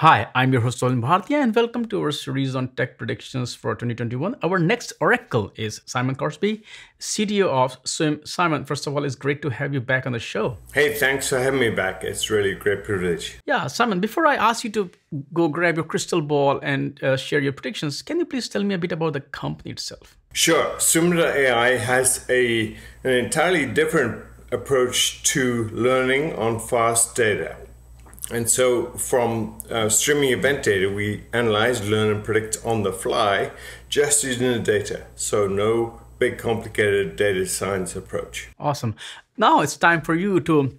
Hi, I'm your host Swapnil Bhartiya, and welcome to our series on tech predictions for 2021. Our next oracle is Simon Crosby, CTO of Swim. Simon, first of all, it's great to have you back on the show. Hey, thanks for having me back. It's really a great privilege. Yeah, Simon, before I ask you to go grab your crystal ball and uh, share your predictions, can you please tell me a bit about the company itself? Sure. Swim.ai has a an entirely different approach to learning on fast data. And so from uh, streaming event data, we analyze, learn, and predict on the fly just using the data. So no big complicated data science approach. Awesome. Now it's time for you to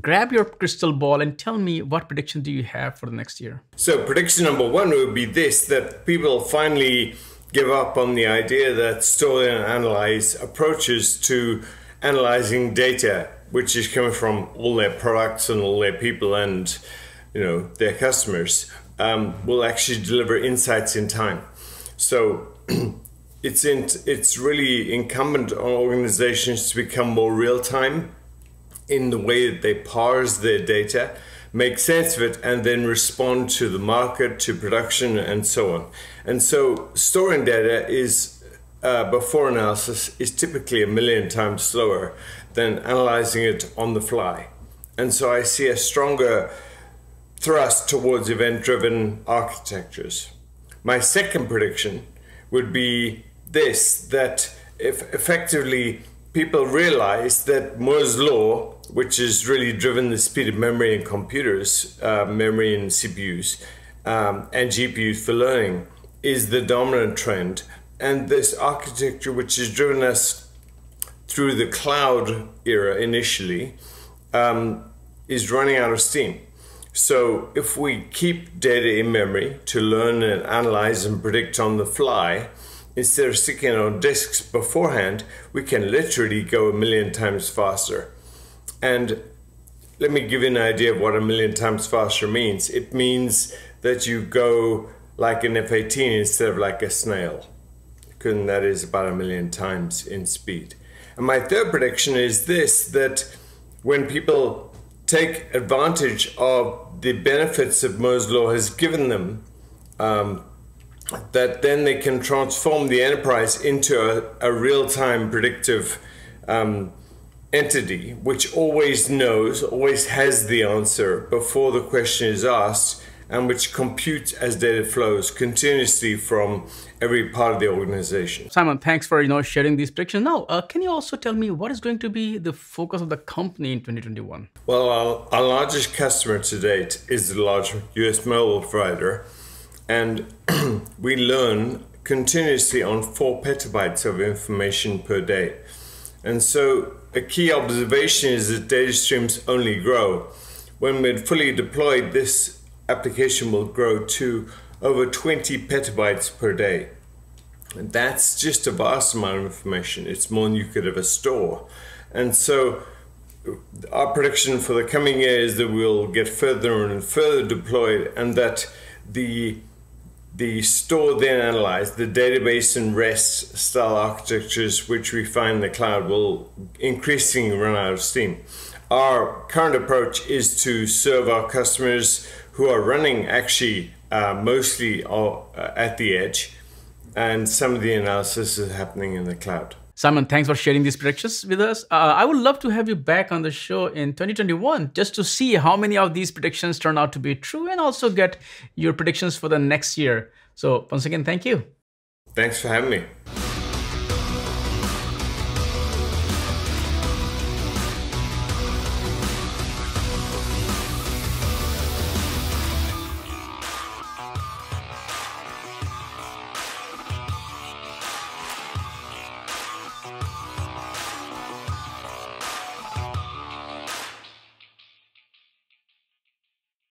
grab your crystal ball and tell me what prediction do you have for the next year? So prediction number one would be this, that people finally give up on the idea that store and analyze approaches to analyzing data which is coming from all their products and all their people and you know their customers um, will actually deliver insights in time. So it's in, it's really incumbent on organizations to become more real time in the way that they parse their data, make sense of it, and then respond to the market, to production, and so on. And so storing data is uh, before analysis is typically a million times slower than analyzing it on the fly. And so I see a stronger thrust towards event driven architectures. My second prediction would be this that if effectively people realize that Moore's law, which has really driven the speed of memory in computers, uh, memory in CPUs, um, and GPUs for learning, is the dominant trend. And this architecture, which has driven us through the cloud era initially um, is running out of steam. So if we keep data in memory to learn and analyze and predict on the fly, instead of sticking it on disks beforehand, we can literally go a million times faster. And let me give you an idea of what a million times faster means. It means that you go like an F-18 instead of like a snail. And that is about a million times in speed. And my third prediction is this that when people take advantage of the benefits that Moore's Law has given them, um, that then they can transform the enterprise into a, a real time predictive um, entity which always knows, always has the answer before the question is asked and which computes as data flows continuously from every part of the organization. Simon, thanks for you know sharing these predictions. Now, uh, can you also tell me what is going to be the focus of the company in 2021? Well, our, our largest customer to date is the large US mobile provider, and we learn continuously on four petabytes of information per day. And so a key observation is that data streams only grow. When we're fully deployed, this application will grow to over 20 petabytes per day. And that's just a vast amount of information. It's more than you could ever store. And so our prediction for the coming year is that we'll get further and further deployed and that the the store then analyzed, the database and REST style architectures which we find in the cloud will increasingly run out of steam. Our current approach is to serve our customers who are running actually uh, mostly all, uh, at the edge, and some of the analysis is happening in the cloud. Simon, thanks for sharing these predictions with us. Uh, I would love to have you back on the show in 2021 just to see how many of these predictions turn out to be true and also get your predictions for the next year. So, once again, thank you. Thanks for having me.